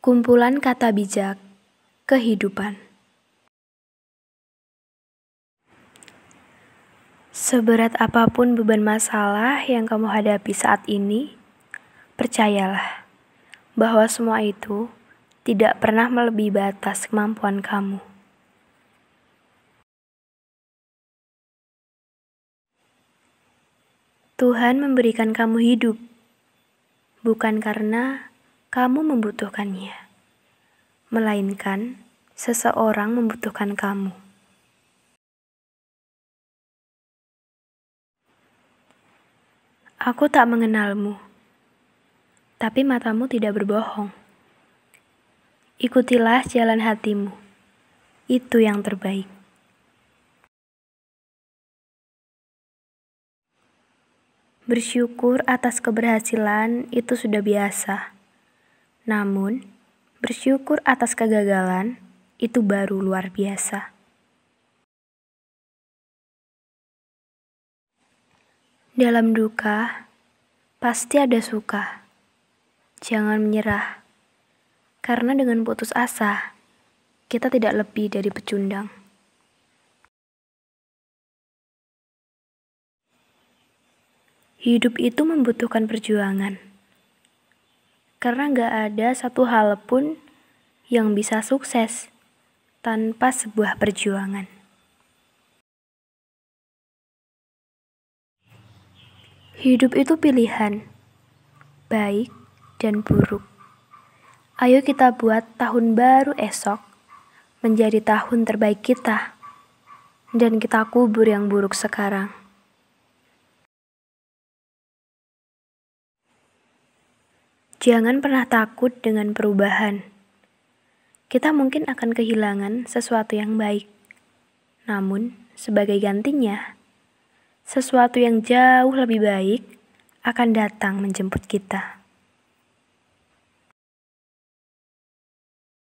Kumpulan kata bijak kehidupan. Seberat apa pun beban masalah yang kamu hadapi saat ini, percayalah bahwa semua itu tidak pernah melebihi batas kemampuan kamu. Tuhan memberikan kamu hidup, bukan karena kamu membutuhkannya, melainkan seseorang membutuhkan kamu. Aku tak mengenalmu, tapi matamu tidak berbohong. Ikutilah jalan hatimu, itu yang terbaik. Bersyukur atas keberhasilan itu sudah biasa. Namun, bersyukur atas kegagalan itu baru luar biasa. Dalam duka, pasti ada suka. Jangan menyerah, karena dengan putus asa, kita tidak lebih dari pecundang. Hidup itu membutuhkan perjuangan karena gak ada satu hal pun yang bisa sukses tanpa sebuah perjuangan. Hidup itu pilihan, baik dan buruk. Ayo kita buat tahun baru esok menjadi tahun terbaik kita, dan kita kubur yang buruk sekarang. Jangan pernah takut dengan perubahan. Kita mungkin akan kehilangan sesuatu yang baik, namun sebagai gantinya, sesuatu yang jauh lebih baik akan datang menjemput kita.